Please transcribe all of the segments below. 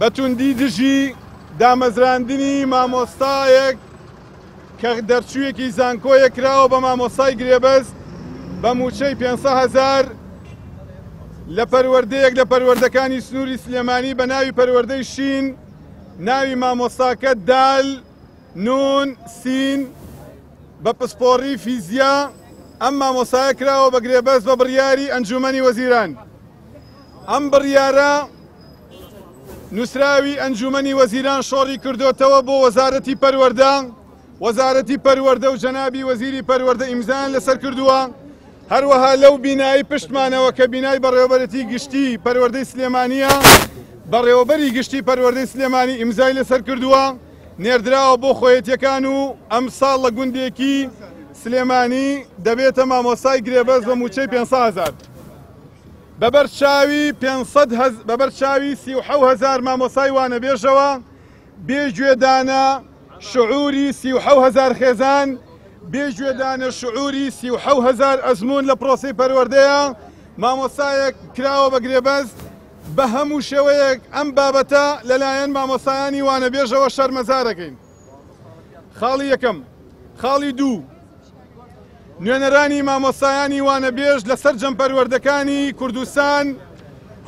بە توندی دژی دامەزراندنی مامۆستایەک کە دەرچوویەکی زانکۆیە کراوە بە مامۆستای گرێبەست بە مووچەی پێنسە هەزار لە پەروەردەیەک لە پەروەردەکانی سنووری سلێمانی بە ناوی پەروەردەی شین ناوی مامۆستاکە دال نون سین بە پسپۆڕی فیزیا ئەم مامۆسایە کراوە بە گرێبەست بە بڕیاری ئەنجومەنی وەزیران ئەم بڕیارە نوسراوی ئەنجومەنی وەزیران شۆڕی کردۆتەوە بۆ وەزارەتی پەروەردە وەزارەتی پەروەردە و جەنابی وەزیری پەروەردە ئیمزان لەسەر کردووە هەروەها لەو بینایی پشتمانەوە کە بینای بەڕێوەبەرەتی گشتی پەروەردەی سلێمانیە بەڕێوەبەری گشتی پەروەردەی سلێمانی ئیمزای لەسەر کردووە نێردراوە بۆ خۆیەتیەکان و ئەم ساڵ لە گوندێکی سلێمانی دەبێتە مامۆسای گرێبەز بە موچەی 500هزار بە بەرچاوی پێنج سەد هە بە بەرچاوی سی و حەو هەزار مامۆسای وانەبێژەوە بێ گوێدانە شعوری سی و حەو هەزار خێزان بێ گوێدانە شعوری سی و حەو هەزار ئەزمون لە پرۆسی پەروەردەیە مامۆسایەک کراوە بە گرێبەست بە هەموو شێوەیەک ئەم بابەتە لەلایەن مامۆسایانی وانەبێژەوە شەرمەزارەکەین. خاڵی یەکەم خاڵی دوو نوێنەرانی مامۆسایانی وانەبێژ لە سەرجەم پەروەردەکانی کوردستان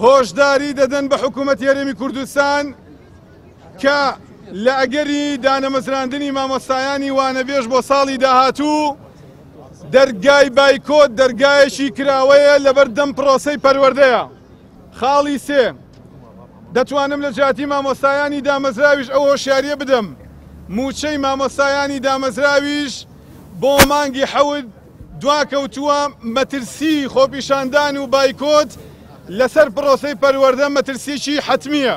هۆشداری دەدەن بە حکوومەت یارێمی کوردستان کە لە ئەگەری دانەمەزراندنی مامۆستایانی وانەبێژ بۆ ساڵی داهاتوو دەرگای بایکۆت دەرگایەکی کراوەیە لەبەر دەم پرۆسی پەروەردەیە خاڵی سێ، دەتوانم لە جیاتی مامۆستایانی دامەزراویش ئەو هۆشیارییە بدەم، مووچەی مامۆستایانی دامەزراویش بۆ مانگی حەوت دواکەوتووە، مەترسیی خۆپیشاندان و بایکۆت لەسەر پڕۆسەی پەروەردە مەترسییەکی حەتمییە.